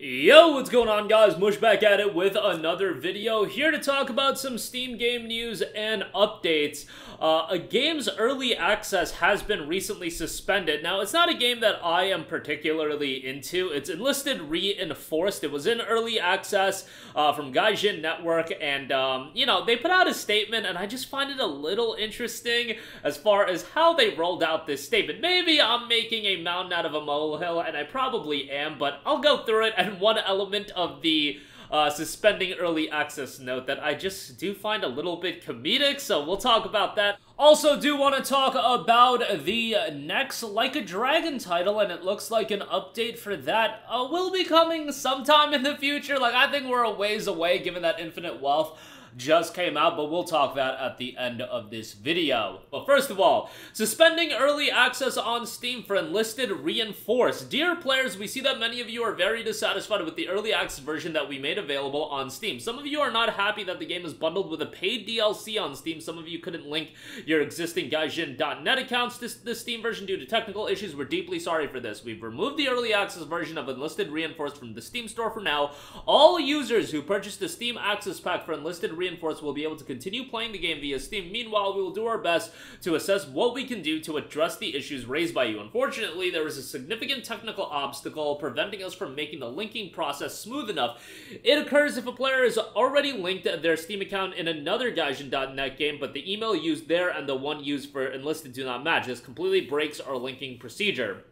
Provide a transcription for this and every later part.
Yo, what's going on guys? Mush back at it with another video. Here to talk about some Steam game news and updates. Uh, a game's early access has been recently suspended. Now, it's not a game that I am particularly into. It's Enlisted Reinforced. It was in early access uh, from Gaijin Network, and, um, you know, they put out a statement, and I just find it a little interesting as far as how they rolled out this statement. Maybe I'm making a mountain out of a molehill, and I probably am, but I'll go through it and and one element of the uh, suspending early access note that I just do find a little bit comedic, so we'll talk about that. Also, do want to talk about the next Like a Dragon title, and it looks like an update for that uh, will be coming sometime in the future. Like, I think we're a ways away given that Infinite Wealth just came out, but we'll talk that at the end of this video. But first of all, suspending early access on Steam for Enlisted Reinforced. Dear players, we see that many of you are very dissatisfied with the early access version that we made available on Steam. Some of you are not happy that the game is bundled with a paid DLC on Steam. Some of you couldn't link your existing Gaijin.net accounts to the Steam version due to technical issues. We're deeply sorry for this. We've removed the early access version of Enlisted Reinforced from the Steam store for now. All users who purchased the Steam Access Pack for Enlisted Reinforced will be able to continue playing the game via Steam. Meanwhile, we will do our best to assess what we can do to address the issues raised by you. Unfortunately, there is a significant technical obstacle preventing us from making the linking process smooth enough. It occurs if a player is already linked their Steam account in another Gaijin.net game, but the email used there and the one used for Enlisted do not match. This completely breaks our linking procedure.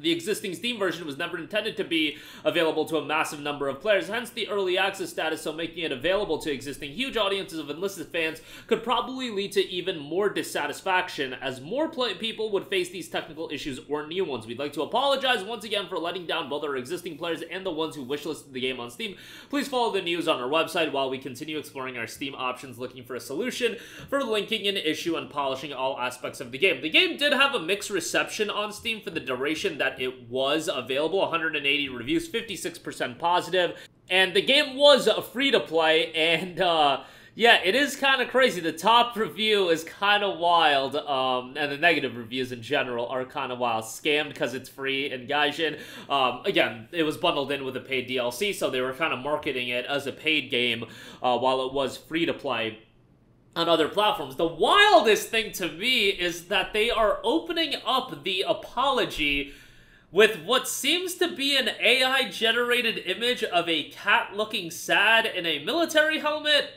The existing Steam version was never intended to be available to a massive number of players, hence the early access status, so making it available to existing huge audiences of Enlisted fans could probably lead to even more dissatisfaction, as more people would face these technical issues or new ones. We'd like to apologize once again for letting down both our existing players and the ones who wishlisted the game on Steam. Please follow the news on our website while we continue exploring our Steam options, looking for a solution for linking an issue and polishing all aspects of the game. The game did have a mixed reception on Steam for the duration that that it was available 180 reviews, 56% positive, and the game was a free to play, and uh, yeah, it is kind of crazy. The top review is kind of wild, um, and the negative reviews in general are kind of wild. Scammed because it's free in Gaijin. Um, again, it was bundled in with a paid DLC, so they were kind of marketing it as a paid game uh, while it was free to play on other platforms. The wildest thing to me is that they are opening up the apology with what seems to be an AI generated image of a cat looking sad in a military helmet.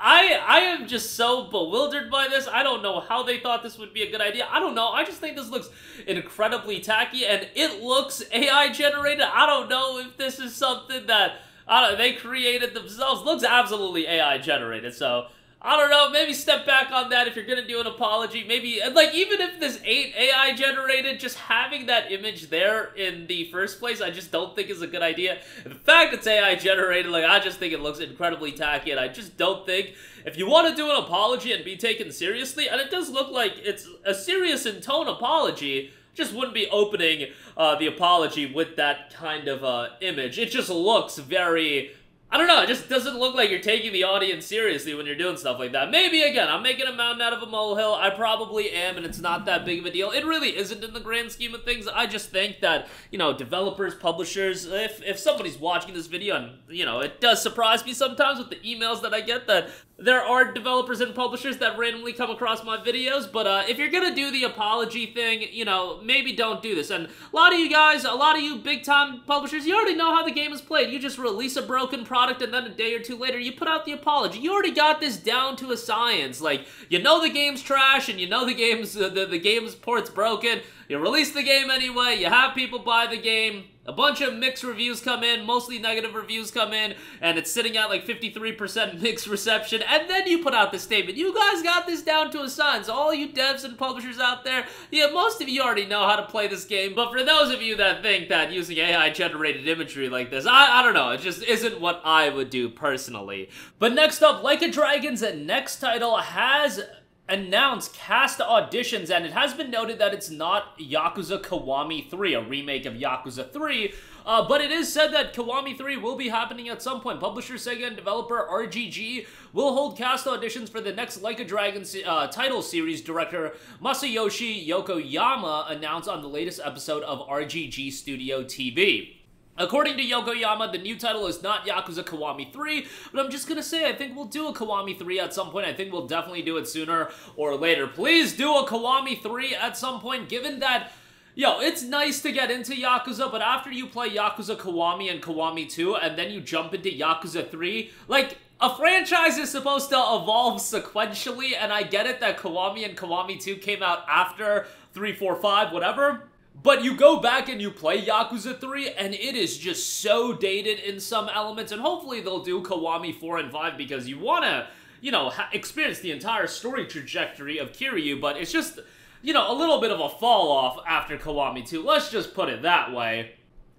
I I am just so bewildered by this. I don't know how they thought this would be a good idea. I don't know. I just think this looks incredibly tacky and it looks AI generated. I don't know if this is something that I don't they created themselves. Looks absolutely AI generated. So I don't know, maybe step back on that if you're gonna do an apology. Maybe, like, even if this ain't AI generated, just having that image there in the first place, I just don't think is a good idea. the fact it's AI generated, like, I just think it looks incredibly tacky, and I just don't think if you want to do an apology and be taken seriously, and it does look like it's a serious in tone apology, just wouldn't be opening uh, the apology with that kind of uh, image. It just looks very I don't know, it just doesn't look like you're taking the audience seriously when you're doing stuff like that. Maybe, again, I'm making a mountain out of a molehill. I probably am, and it's not that big of a deal. It really isn't in the grand scheme of things. I just think that, you know, developers, publishers, if, if somebody's watching this video, and, you know, it does surprise me sometimes with the emails that I get that there are developers and publishers that randomly come across my videos, but uh, if you're gonna do the apology thing, you know, maybe don't do this. And a lot of you guys, a lot of you big-time publishers, you already know how the game is played. You just release a broken product and then a day or two later, you put out the apology. You already got this down to a science. Like, you know the game's trash and you know the game's, uh, the, the game's port's broken. You release the game anyway, you have people buy the game, a bunch of mixed reviews come in, mostly negative reviews come in, and it's sitting at like 53% mixed reception, and then you put out the statement. You guys got this down to a science. All you devs and publishers out there, yeah, most of you already know how to play this game, but for those of you that think that using AI-generated imagery like this, I, I don't know, it just isn't what I would do personally. But next up, Like a Dragon's next title has announced cast auditions, and it has been noted that it's not Yakuza Kiwami 3, a remake of Yakuza 3, uh, but it is said that Kiwami 3 will be happening at some point. Publisher Sega and developer RGG will hold cast auditions for the next Like a Dragon uh, title series director Masayoshi Yokoyama announced on the latest episode of RGG Studio TV. According to Yokoyama, the new title is not Yakuza Kiwami 3, but I'm just gonna say I think we'll do a Kiwami 3 at some point. I think we'll definitely do it sooner or later. Please do a Kiwami 3 at some point, given that Yo, it's nice to get into Yakuza, but after you play Yakuza Kiwami and Kiwami 2, and then you jump into Yakuza 3, like, a franchise is supposed to evolve sequentially, and I get it that Kiwami and Kiwami 2 came out after 3, 4, 5, whatever, but you go back and you play Yakuza 3, and it is just so dated in some elements, and hopefully they'll do Kiwami 4 and 5 because you want to, you know, experience the entire story trajectory of Kiryu, but it's just, you know, a little bit of a fall off after Kiwami 2. Let's just put it that way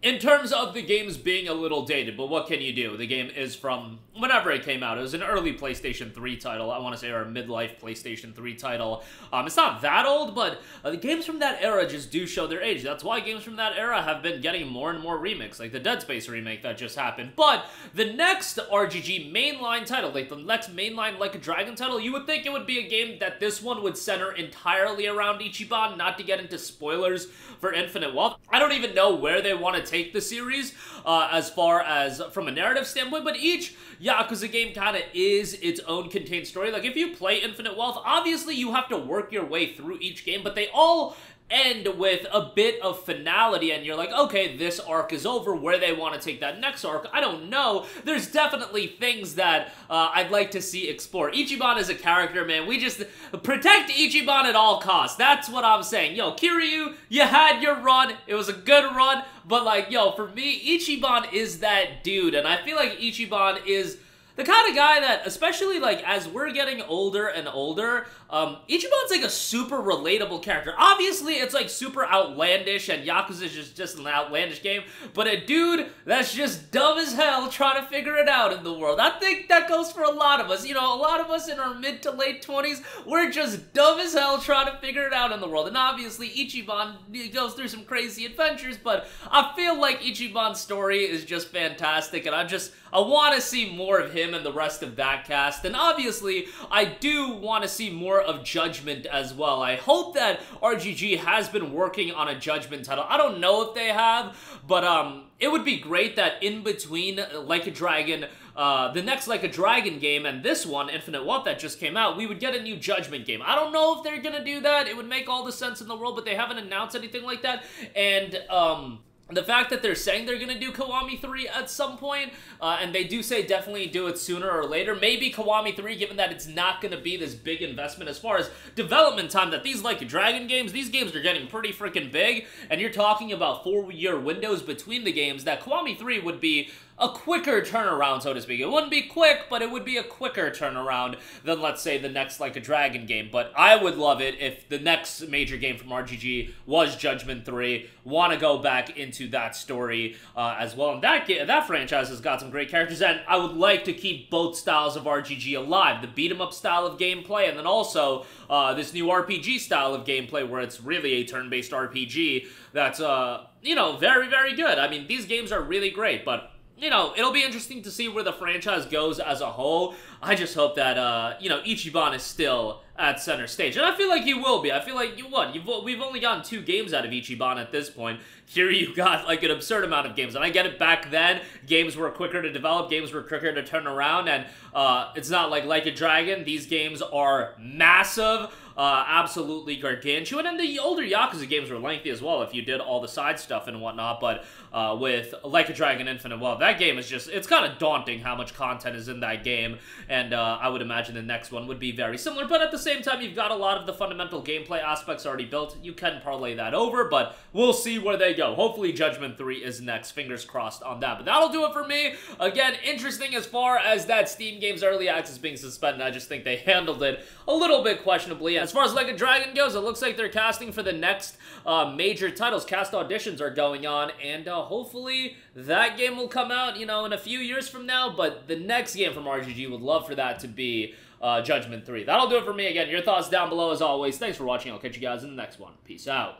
in terms of the games being a little dated, but what can you do? The game is from whenever it came out. It was an early PlayStation 3 title, I want to say, or a midlife PlayStation 3 title. Um, it's not that old, but uh, the games from that era just do show their age. That's why games from that era have been getting more and more remakes, like the Dead Space remake that just happened. But the next RGG mainline title, like the next mainline Like a Dragon title, you would think it would be a game that this one would center entirely around Ichiban, not to get into spoilers for Infinite Wealth. I don't even know where they want to take the series uh, as far as from a narrative standpoint, but each Yakuza game kind of is its own contained story. Like, if you play Infinite Wealth, obviously you have to work your way through each game, but they all end with a bit of finality and you're like, okay, this arc is over. Where they want to take that next arc, I don't know. There's definitely things that uh, I'd like to see explore. Ichiban is a character, man. We just protect Ichiban at all costs. That's what I'm saying. Yo, Kiryu, you had your run. It was a good run. But like, yo, for me, Ichiban is that dude. And I feel like Ichiban is the kind of guy that, especially like as we're getting older and older, um, Ichiban's like a super relatable character. Obviously, it's like super outlandish, and Yakuza is just, just an outlandish game, but a dude that's just dumb as hell trying to figure it out in the world. I think that goes for a lot of us. You know, a lot of us in our mid to late 20s, we're just dumb as hell trying to figure it out in the world. And obviously, Ichiban goes through some crazy adventures, but I feel like Ichiban's story is just fantastic, and I just, I want to see more of him and the rest of that cast. And obviously, I do want to see more of Judgment as well. I hope that RGG has been working on a Judgment title. I don't know if they have, but um, it would be great that in between Like a Dragon, uh, the next Like a Dragon game and this one, Infinite Wealth, that just came out, we would get a new Judgment game. I don't know if they're gonna do that. It would make all the sense in the world, but they haven't announced anything like that. And, um, the fact that they're saying they're going to do Kiwami 3 at some point, uh, and they do say definitely do it sooner or later, maybe Kiwami 3, given that it's not going to be this big investment as far as development time, that these, like, Dragon games, these games are getting pretty freaking big, and you're talking about four-year windows between the games, that Kiwami 3 would be a quicker turnaround, so to speak. It wouldn't be quick, but it would be a quicker turnaround than, let's say, the next Like a Dragon game. But I would love it if the next major game from RGG was Judgment 3. Want to go back into that story uh, as well. And that, that franchise has got some great characters, and I would like to keep both styles of RGG alive. The beat-em-up style of gameplay, and then also uh, this new RPG style of gameplay where it's really a turn-based RPG that's, uh, you know, very, very good. I mean, these games are really great, but you know, it'll be interesting to see where the franchise goes as a whole. I just hope that, uh, you know, Ichiban is still at center stage. And I feel like he will be. I feel like, you what? You've, we've only gotten two games out of Ichiban at this point. Here you got, like, an absurd amount of games. And I get it, back then, games were quicker to develop, games were quicker to turn around, and uh, it's not like Like a Dragon. These games are massive uh, absolutely gargantuan. And the older Yakuza games were lengthy as well if you did all the side stuff and whatnot. But uh, with Like a Dragon Infinite Wealth, that game is just, it's kind of daunting how much content is in that game. And uh, I would imagine the next one would be very similar. But at the same time, you've got a lot of the fundamental gameplay aspects already built. You can parlay that over, but we'll see where they go. Hopefully Judgment 3 is next. Fingers crossed on that. But that'll do it for me. Again, interesting as far as that Steam Games Early Access being suspended. I just think they handled it a little bit questionably. As far as Like a Dragon goes, it looks like they're casting for the next uh, major titles. Cast auditions are going on, and uh, hopefully that game will come out, you know, in a few years from now, but the next game from RGG would love for that to be uh, Judgment 3. That'll do it for me again. Your thoughts down below as always. Thanks for watching. I'll catch you guys in the next one. Peace out.